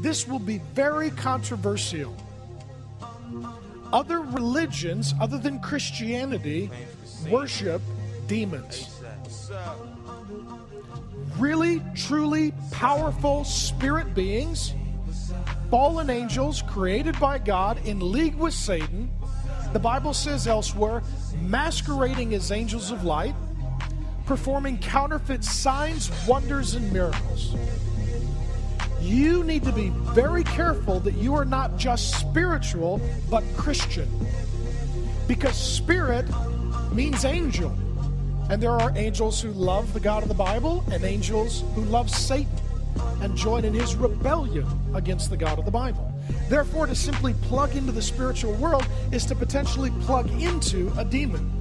this will be very controversial. Other religions, other than Christianity, worship demons. Really, truly powerful spirit beings, fallen angels created by God in league with Satan. The Bible says elsewhere, masquerading as angels of light, performing counterfeit signs, wonders, and miracles you need to be very careful that you are not just spiritual, but Christian. Because spirit means angel. And there are angels who love the God of the Bible and angels who love Satan and join in his rebellion against the God of the Bible. Therefore, to simply plug into the spiritual world is to potentially plug into a demon.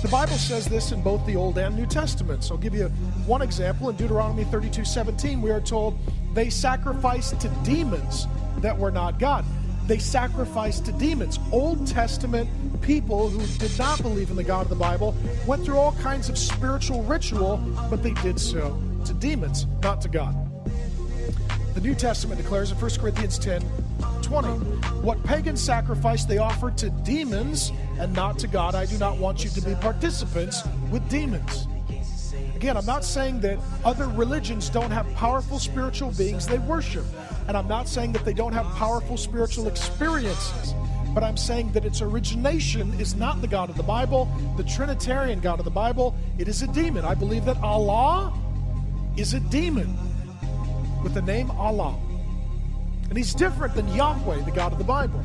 The Bible says this in both the Old and New Testaments. I'll give you one example. In Deuteronomy 32 17, we are told they sacrificed to demons that were not God. They sacrificed to demons. Old Testament people who did not believe in the God of the Bible went through all kinds of spiritual ritual, but they did so to demons, not to God. The New Testament declares in 1 Corinthians 10 20, what pagan sacrifice they offered to demons and not to God, I do not want you to be participants with demons. Again, I'm not saying that other religions don't have powerful spiritual beings they worship. And I'm not saying that they don't have powerful spiritual experiences. But I'm saying that its origination is not the God of the Bible, the Trinitarian God of the Bible. It is a demon. I believe that Allah is a demon with the name Allah. And he's different than Yahweh, the God of the Bible.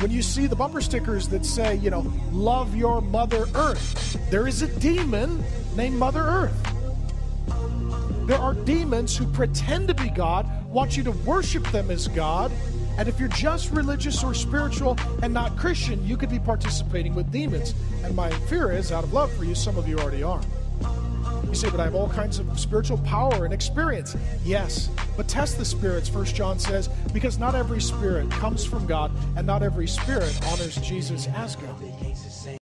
When you see the bumper stickers that say, you know, love your Mother Earth, there is a demon named Mother Earth. There are demons who pretend to be God, want you to worship them as God. And if you're just religious or spiritual and not Christian, you could be participating with demons. And my fear is, out of love for you, some of you already are. You say, but I have all kinds of spiritual power and experience. Yes, but test the spirits, First John says, because not every spirit comes from God, and not every spirit honors Jesus as God.